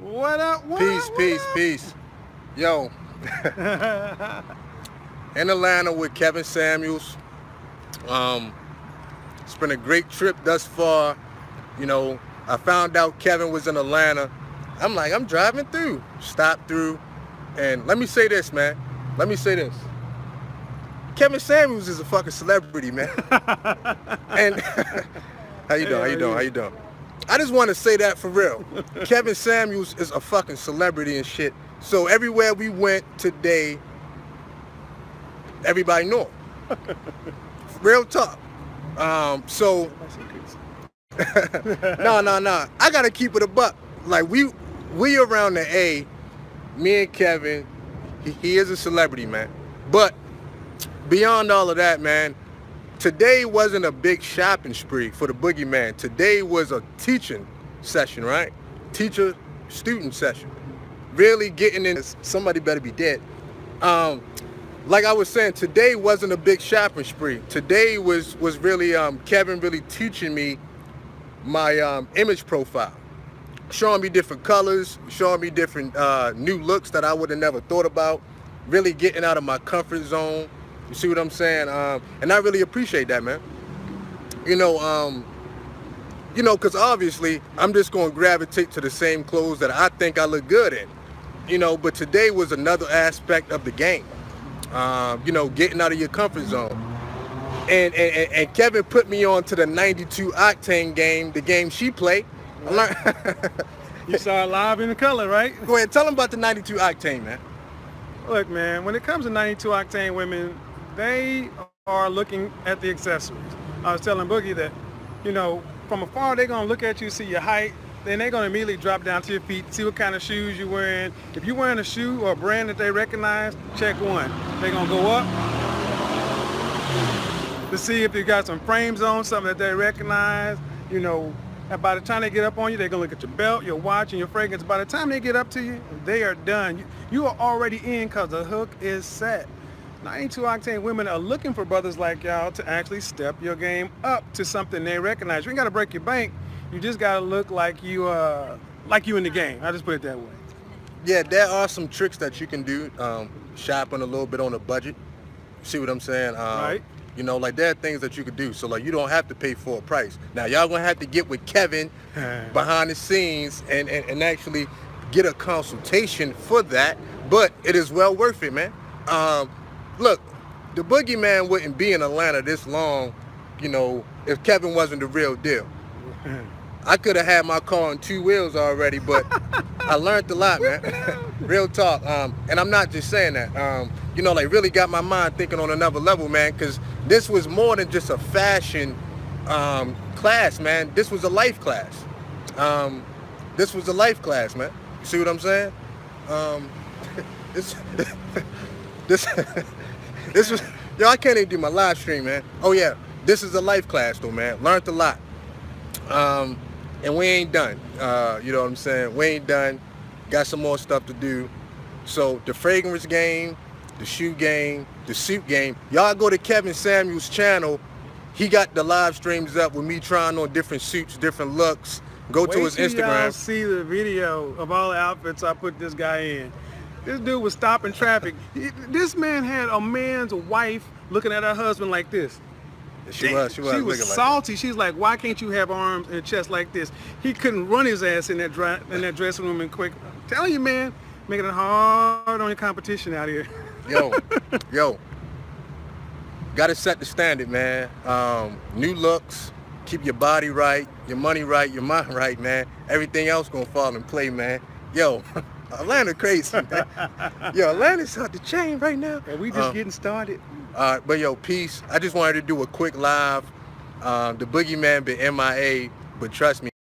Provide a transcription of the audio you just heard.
What up? What peace, up, peace, what peace. Yo, in Atlanta with Kevin Samuels. Um, it's been a great trip thus far. You know, I found out Kevin was in Atlanta. I'm like, I'm driving through, stop through, and let me say this, man. Let me say this. Kevin Samuels is a fucking celebrity, man. and how you doing? How you doing? How you doing? I just want to say that for real. Kevin Samuels is a fucking celebrity and shit. So everywhere we went today, everybody knew him. Real talk. Um, so no, no, no. I gotta keep it a buck. Like we we around the A, me and Kevin, he, he is a celebrity, man. But beyond all of that, man, today wasn't a big shopping spree for the boogeyman. Today was a teaching session, right? Teacher student session. Really getting in somebody better be dead. Um, like I was saying, today wasn't a big shopping spree. Today was was really um, Kevin really teaching me my um, image profile, showing me different colors, showing me different uh, new looks that I would have never thought about, really getting out of my comfort zone. You see what I'm saying? Um, and I really appreciate that, man. You know, um, you know, because obviously I'm just going to gravitate to the same clothes that I think I look good in. You know, but today was another aspect of the game. Um, you know, getting out of your comfort zone. And, and, and Kevin put me on to the 92 Octane game, the game she played. I learned you saw it live in the color, right? Go ahead, tell them about the 92 Octane, man. Look, man, when it comes to 92 Octane women, they are looking at the accessories. I was telling Boogie that, you know, from afar they're gonna look at you, see your height, then they're gonna immediately drop down to your feet, see what kind of shoes you're wearing. If you're wearing a shoe or a brand that they recognize, check one. They're gonna go up to see if you got some frames on, something that they recognize, you know, and by the time they get up on you, they're gonna look at your belt, your watch, and your fragrance. By the time they get up to you, they are done. You, you are already in because the hook is set. 92 Octane women are looking for brothers like y'all to actually step your game up to something they recognize. You ain't gotta break your bank. You just gotta look like you uh like you in the game. I just put it that way. Yeah, there are some tricks that you can do. Um, shopping a little bit on a budget. See what I'm saying? Um, right. You know, like there are things that you could do. So like you don't have to pay full price. Now y'all gonna have to get with Kevin behind the scenes and, and, and actually get a consultation for that. But it is well worth it, man. Um, look, the boogeyman wouldn't be in Atlanta this long, you know, if Kevin wasn't the real deal. I could have had my car on two wheels already, but I learned a lot, man. real talk. Um, and I'm not just saying that. Um, you know, like really got my mind thinking on another level, man, because this was more than just a fashion um, class, man. This was a life class. Um, this was a life class, man. You see what I'm saying? Um, this, this, this was, yo, I can't even do my live stream, man. Oh yeah, this is a life class though, man. Learned a lot. Um, and we ain't done. Uh, you know what I'm saying? We ain't done. Got some more stuff to do. So the fragrance game, the shoe game, the suit game. Y'all go to Kevin Samuels' channel. He got the live streams up with me trying on different suits, different looks. Go Wait to his Instagram. Y'all see the video of all the outfits I put this guy in. This dude was stopping traffic. This man had a man's wife looking at her husband like this. She was, she was, She was looking like salty. She's like, why can't you have arms and chest like this? He couldn't run his ass in that dry, in that dressing room and quick. I'm telling you, man, making it hard on your competition out here. Yo, yo. Got to set the standard, man. Um, new looks, keep your body right, your money right, your mind right, man. Everything else gonna fall in play, man. Yo, Atlanta crazy. Yo, Atlanta's out the chain right now. And we just Um, getting started. Uh, but yo, peace. I just wanted to do a quick live. Um, the boogeyman been MIA, but trust me.